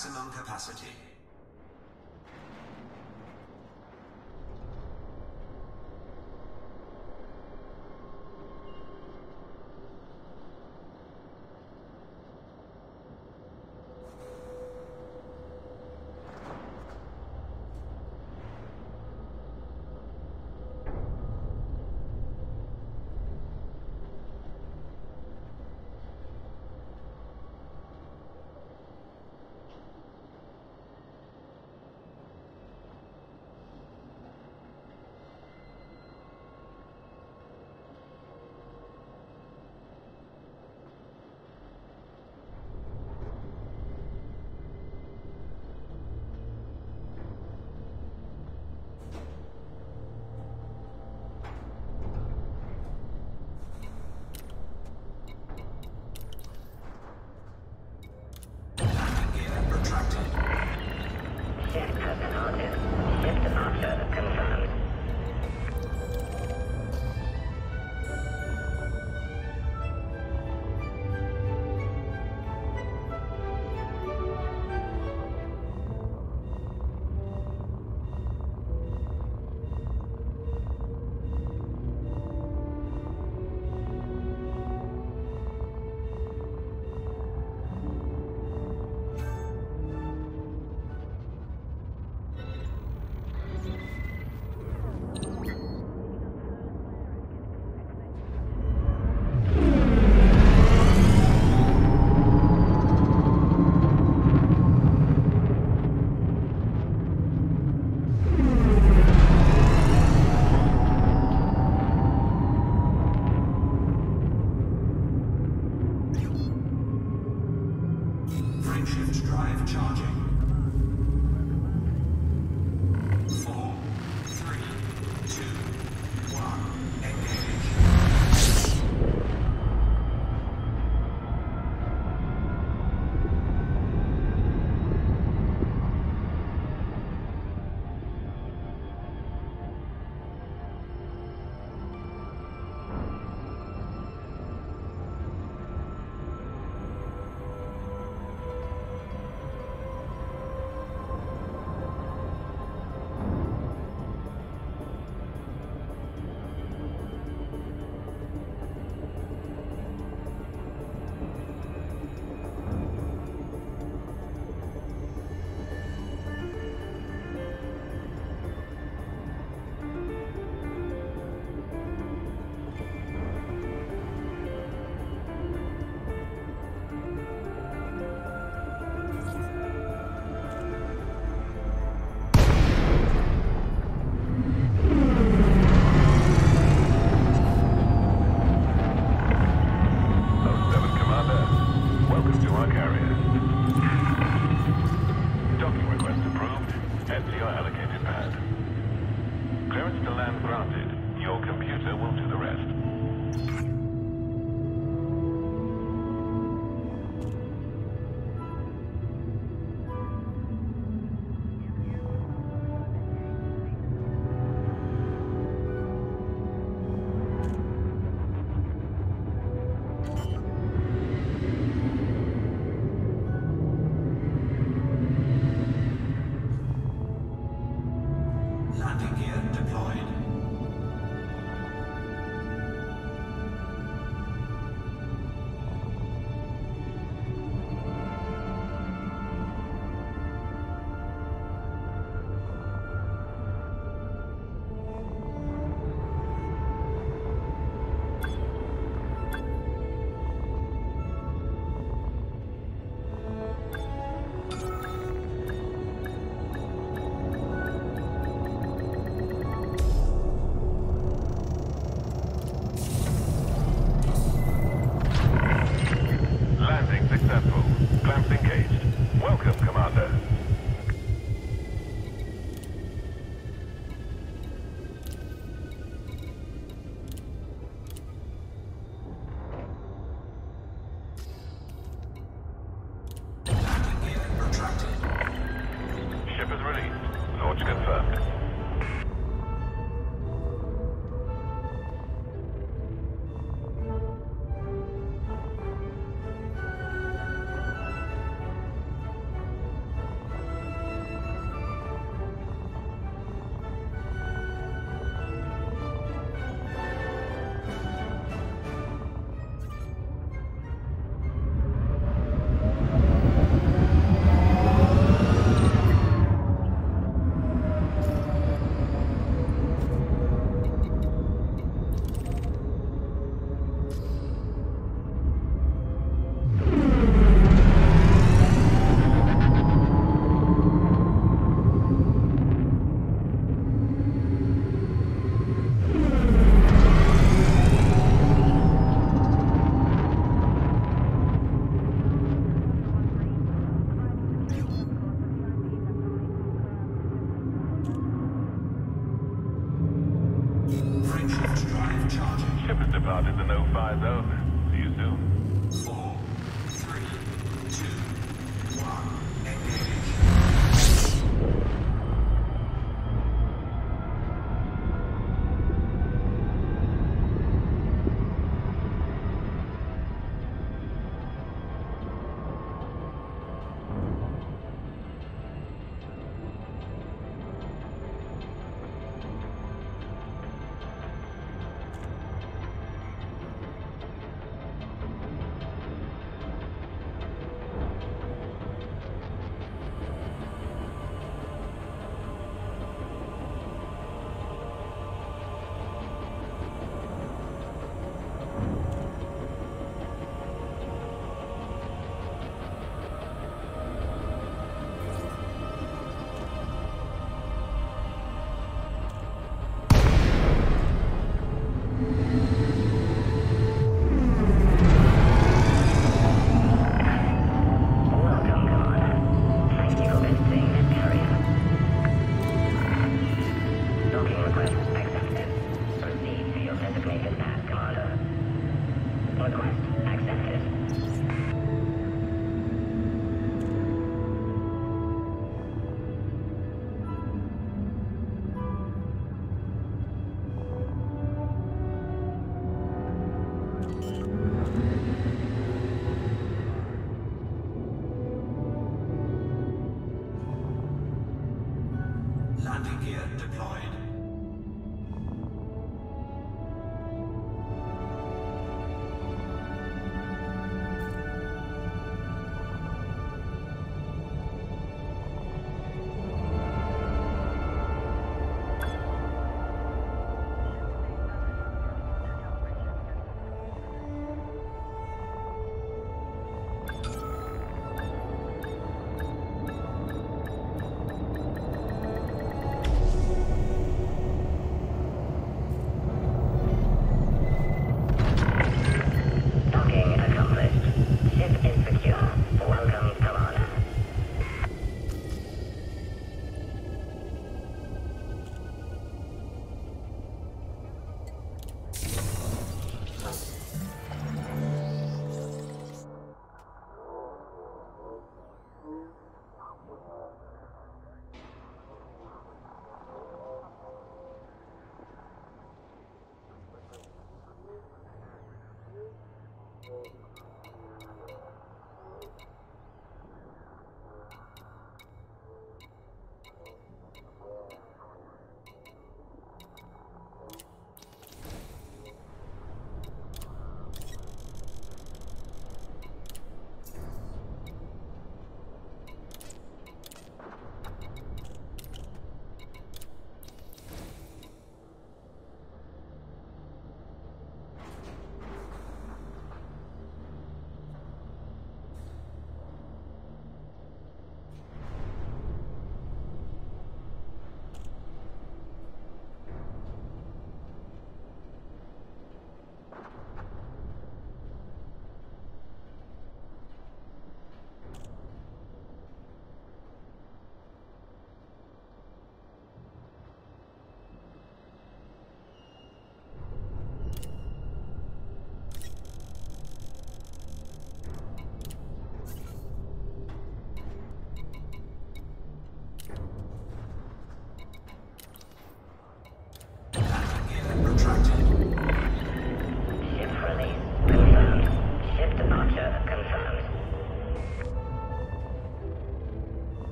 maximum capacity.